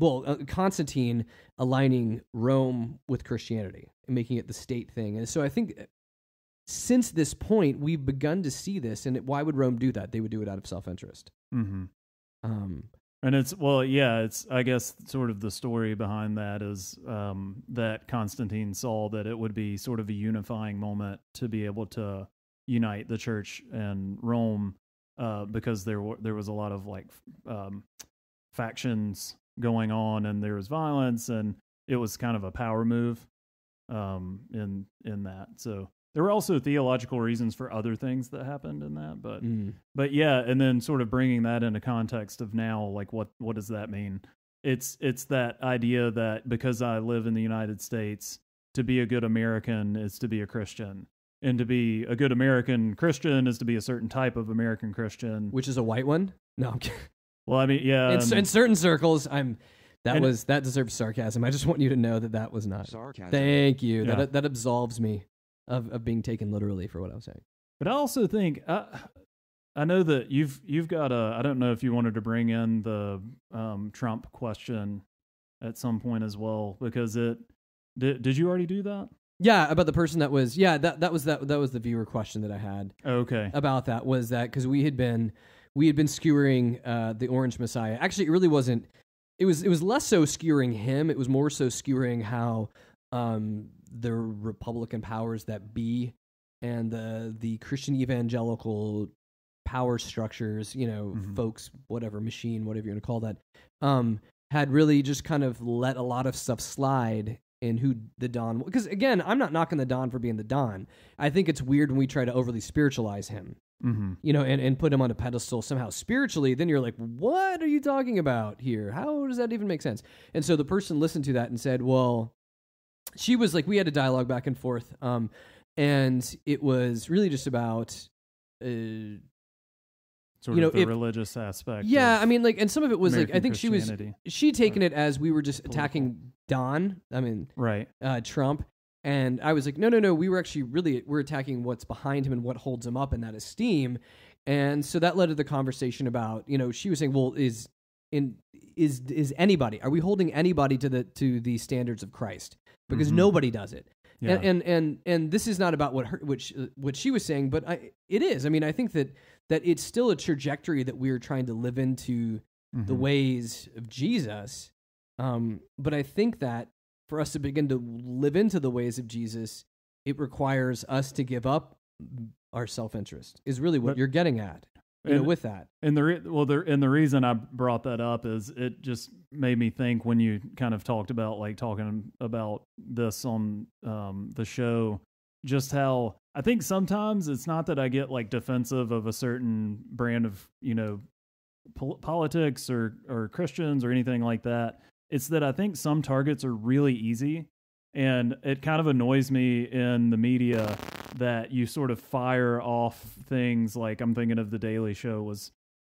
well, uh, Constantine aligning Rome with Christianity and making it the state thing. And so I think uh, since this point, we've begun to see this. And it, why would Rome do that? They would do it out of self interest. Mm-hmm. Um, And it's well, yeah. It's I guess sort of the story behind that is um, that Constantine saw that it would be sort of a unifying moment to be able to unite the church and Rome uh, because there were there was a lot of like um, factions going on and there was violence and it was kind of a power move um, in in that. So there were also theological reasons for other things that happened in that, but mm, but yeah, and then sort of bringing that into context of now, like what what does that mean? It's it's that idea that because I live in the United States, to be a good American is to be a Christian, and to be a good American Christian is to be a certain type of American Christian. which is a white one? No, I'm kidding. Well, I mean, yeah, in, um, in certain circles, I'm. That And- was that deserves sarcasm. I just want you to know that that was not. Sarcasm. Thank you. Yeah. That that absolves me of of being taken literally for what I was saying. But I also think I, I know that you've you've got a. I don't know if you wanted to bring in the um, Trump question at some point as well because it did. Did you already do that? Yeah, about the person that was. Yeah, that that was that that was the viewer question that I had Okay. about that was that because we had been we had been skewering uh, the Orange Messiah. Actually, it really wasn't. It was it was less so skewering him. It was more so skewering how um, the Republican powers that be and the the Christian evangelical power structures, you know, Mhm. folks, whatever machine, whatever you want to call that, um, had really just kind of let a lot of stuff slide in who the Don. Because again, I'm not knocking the Don for being the Don. I think it's weird when we try to overly spiritualize him, Mm-hmm. you know, and, and put him on a pedestal somehow spiritually. Then you're like, what are you talking about here? How does that even make sense? And so the person listened to that and said, well, she was like, we had a dialogue back and forth, um, and it was really just about. Uh, Sort You of know, the if- religious aspect. yeah, I mean, like, and some of it was like, I think she was she taken it as we were just attacking Don. I mean, right. uh, Trump. And I was like, no, no, no. We were actually really we're attacking what's behind him and what holds him up in that esteem. And so that led to the conversation about, you know, she was saying, well, is in is is anybody are we holding anybody to the to the standards of Christ? Because Mhm. nobody does it. Yeah. And, and and and this is not about what her what what she was saying, but I, it is. I mean, I think that that it's still a trajectory that we're trying to live into the Mhm. ways of Jesus. Um, but I think that for us to begin to live into the ways of Jesus, it requires us to give up our self interest. Is really what But- you're getting at. You know, with that. And the re- well, the and the reason I brought that up is it just made me think when you kind of talked about like talking about this on um, the show, just how I think sometimes it's not that I get like defensive of a certain brand of you know pol- politics or or Christians or anything like that. It's that I think some targets are really easy, and it kind of annoys me in the media that you sort of fire off things like I'm thinking of the Daily Show was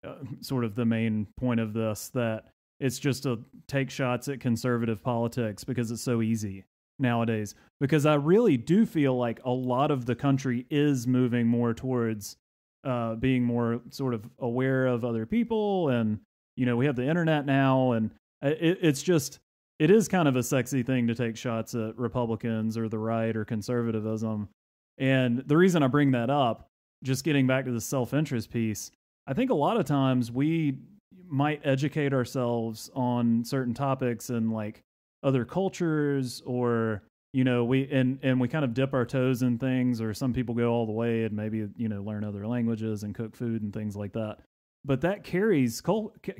uh, sort of the main point of this that it's just to take shots at conservative politics because it's so easy nowadays. Because I really do feel like a lot of the country is moving more towards uh, being more sort of aware of other people and you know we have the internet now and Uh, it, it's just it is kind of a sexy thing to take shots at Republicans or the right or conservatism. And the reason I bring that up just getting back to the self-interest piece I think a lot of times we might educate ourselves on certain topics and like other cultures or you know we and and we kind of dip our toes in things or some people go all the way and maybe you know learn other languages and cook food and things like that. But that carries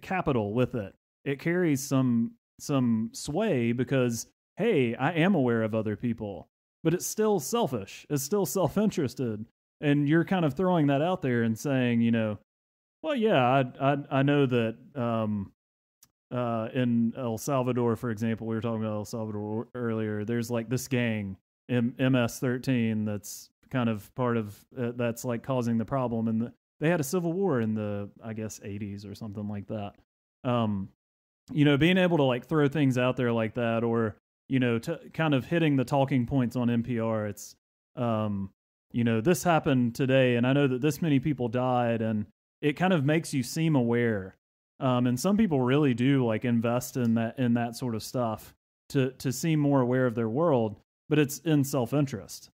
capital with it it carries some some sway because hey i am aware of other people but it's still selfish it's still self-interested and you're kind of throwing that out there and saying you know well yeah i i, I know that um uh, in El Salvador, for example, we were talking about El Salvador earlier. There's like this gang, M- MS-13, that's kind of part of uh, that's like causing the problem, and the, they had a civil war in the I guess 80s or something like that. Um, you know, being able to like throw things out there like that, or you know, to kind of hitting the talking points on NPR. It's um, you know, this happened today, and I know that this many people died, and it kind of makes you seem aware Um, and some people really do like invest in that in that sort of stuff to to seem more aware of their world, but it's in self interest.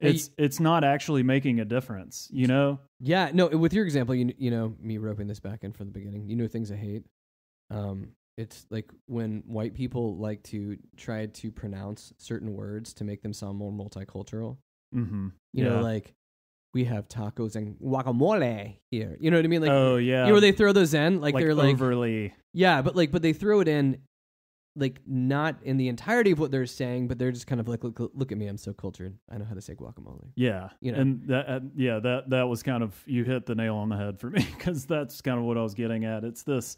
Hey, It's it's not actually making a difference, you know. Yeah, no. With your example, you you know me roping this back in from the beginning. You know things I hate. Um, it's like when white people like to try to pronounce certain words to make them sound more multicultural. Mm-hmm. You know, like we have tacos and guacamole here. You know what I mean? Like, oh yeah, you know, where they throw those in, like, like they're like, overly. yeah, but like, but they throw it in, like not in the entirety of what they're saying, but they're just kind of like, look, look at me, I'm so cultured. I know how to say guacamole. Yeah, You know. and that uh, yeah that that was kind of you hit the nail on the head for me *laughs* because that's kind of what I was getting at. It's this,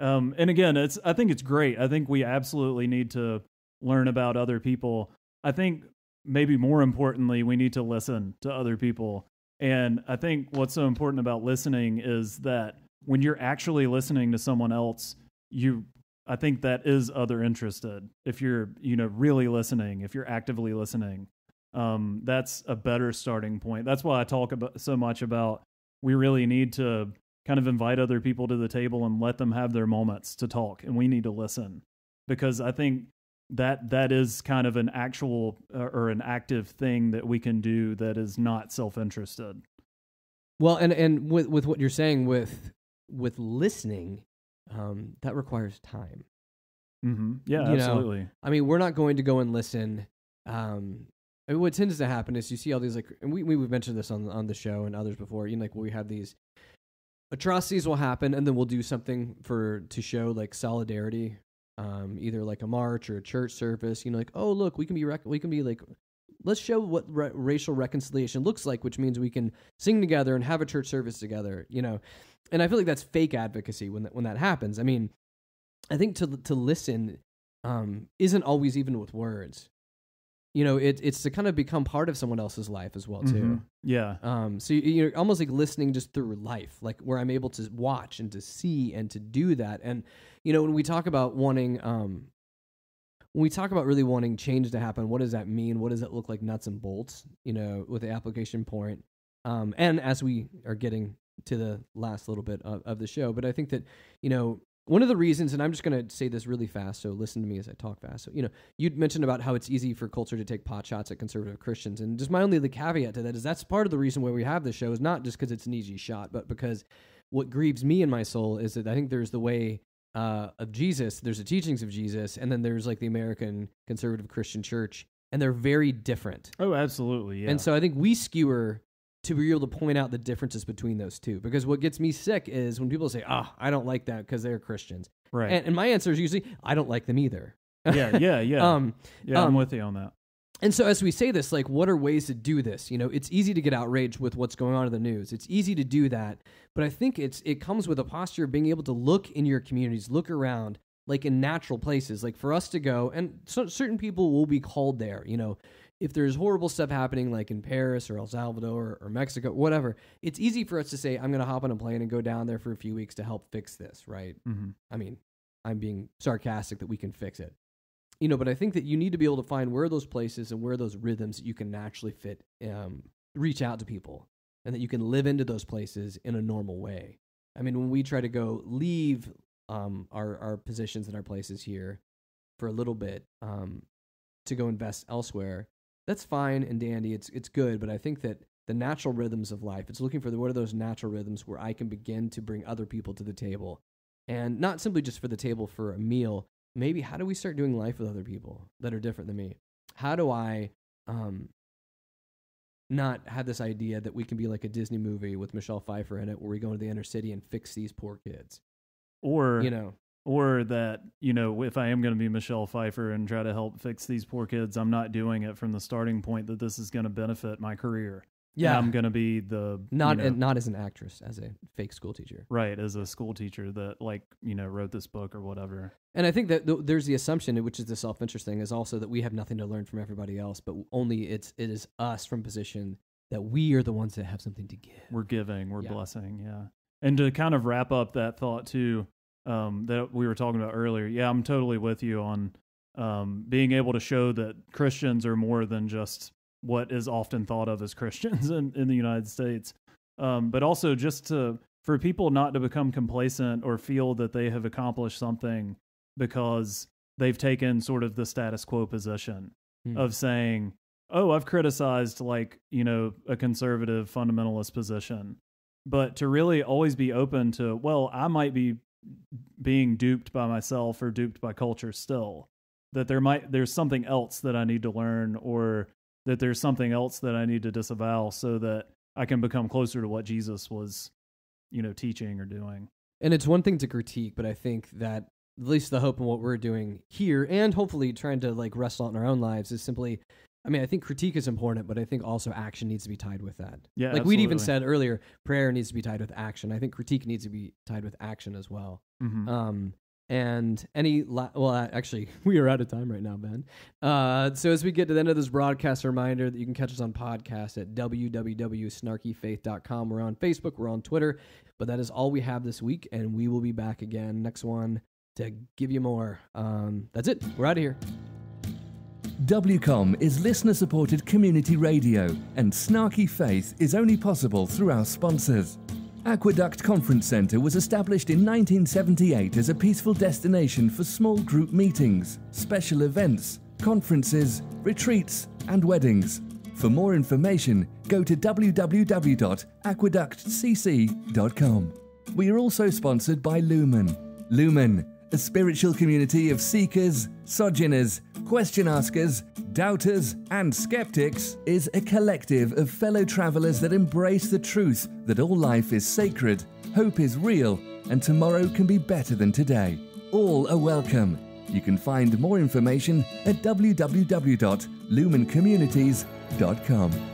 um, and again, it's I think it's great. I think we absolutely need to learn about other people. I think maybe more importantly, we need to listen to other people. And I think what's so important about listening is that when you're actually listening to someone else, you I think that is other interested. If you're, you know, really listening, if you're actively listening, um, that's a better starting point. That's why I talk about so much about we really need to kind of invite other people to the table and let them have their moments to talk, and we need to listen because I think that that is kind of an actual uh, or an active thing that we can do that is not self-interested. Well, and and with with what you're saying with with listening, um, that requires time. Mm-hmm. Yeah, You know, absolutely. I mean, we're not going to go and listen. Um, I mean, what tends to happen is you see all these like, and we we we've mentioned this on on the show and others before. You know, like we have these atrocities will happen, and then we'll do something for to show like solidarity, um, either like a march or a church service. You know, like oh look, we can be rec- we can be like. Let's show what ra- racial reconciliation looks like, which means we can sing together and have a church service together, you know. And I feel like that's fake advocacy when that, when that happens. I mean, I think to to listen um, isn't always even with words. You know, it, it's to kind of become part of someone else's life as well too. Mhm. Yeah. Um, so you, you're almost like listening just through life, like where I'm able to watch and to see and to do that. And you know, when we talk about wanting, um, when we talk about really wanting change to happen, what does that mean? What does it look like, nuts and bolts? You know, with the application point. Um, and as we are getting to the last little bit of, of the show, but I think that you know one of the reasons, and I'm just going to say this really fast, so listen to me as I talk fast. So, you know, you'd mentioned about how it's easy for culture to take pot shots at conservative Christians, and just my only the caveat to that is that's part of the reason why we have this show is not just because it's an easy shot, but because what grieves me in my soul is that I think there's the way uh, of Jesus, there's the teachings of Jesus, and then there's like the American conservative Christian church, and they're very different. Oh, absolutely. Yeah. And so I think we skewer to be able to point out the differences between those two. Because what gets me sick is when people say, "Ah, I don't like that because they're Christians," right. and, and my answer is usually, "I don't like them either." yeah. Yeah. Yeah. *laughs* Um, yeah. um, I'm with you on that. and so as we say this, like, what are ways to do this? You know, it's easy to get outraged with what's going on in the news. It's easy to do that, but I think it's it comes with a posture of being able to look in your communities, look around, like in natural places, like for us to go, and so, certain people will be called there. You know, if there's horrible stuff happening, like in Paris or El Salvador or, Mexico, whatever, it's easy for us to say, I'm going to hop on a plane and go down there for a few weeks to help fix this, right? hmm I mean, I'm being sarcastic that we can fix it. You know, but I think that you need to be able to find where those places and where those rhythms that you can naturally fit, um, reach out to people, and that you can live into those places in a normal way. I mean, when we try to go leave um, our our positions and our places here for a little bit um, to go invest elsewhere, that's fine and dandy. It's it's good, but I think that the natural rhythms of life, it's looking for the, what are those natural rhythms where I can begin to bring other people to the table, and not simply just for the table for a meal. Maybe how do we start doing life with other people that are different than me? How do I um, not have this idea that we can be like a Disney movie with Michelle Pfeiffer in it, where we go into the inner city and fix these poor kids? Or You know, or that you know if i am going to be michelle pfeiffer and try to help fix these poor kids i'm not doing it from the starting point that this is going to benefit my career And yeah, i'm going to be the not you know, and not as an actress, as a fake school teacher. right as a school teacher that like you know wrote this book or whatever And I think that th- there's the assumption, which is the self interest thing, is also that we have nothing to learn from everybody else, but only it's it is us from position that we are the ones that have something to give. we're giving we're Yeah. blessing yeah and to kind of wrap up that thought too um, that we were talking about earlier yeah i'm totally with you on um, being able to show that christians are more than just what is often thought of as *laughs* christians in, in the united states um, but also just to for people not to become complacent or feel that they have accomplished something because they've taken sort of the status quo position Hmm. of saying, "Oh, I've criticized like, you know, a conservative fundamentalist position." But to really always be open to, well, I might be being duped by myself or duped by culture still. That there might there's something else that I need to learn or that there's something else that I need to disavow so that I can become closer to what Jesus was, you know, teaching or doing. And it's one thing to critique, but I think that at least the hope in what we're doing here and hopefully trying to like wrestle out in our own lives is simply I mean, I think critique is important, but I think also action needs to be tied with that. Yeah, like we'd even said earlier, prayer needs to be tied with action. I think critique needs to be tied with action as well. Mhm. Um, and any la- well, actually, *laughs* we are out of time right now, Ben. Uh, so as we get to the end of this broadcast, a reminder that you can catch us on podcast at www.snarkyfaith.com. We're on Facebook, we're on Twitter, but that is all we have this week, and we will be back again next one to give you more. Um, that's it. We're out of here. WCOM is listener supported community radio, and Snarky Faith is only possible through our sponsors. Aqueduct Conference Centre was established in 1978 as a peaceful destination for small group meetings, special events, conferences, retreats, and weddings. For more information, go to www.aqueductcc.com. We are also sponsored by Lumen. Lumen, a spiritual community of seekers, sojourners, question askers, doubters, and skeptics, is a collective of fellow travelers that embrace the truth that all life is sacred, hope is real, and tomorrow can be better than today. All are welcome. You can find more information at www.lumencommunities.com.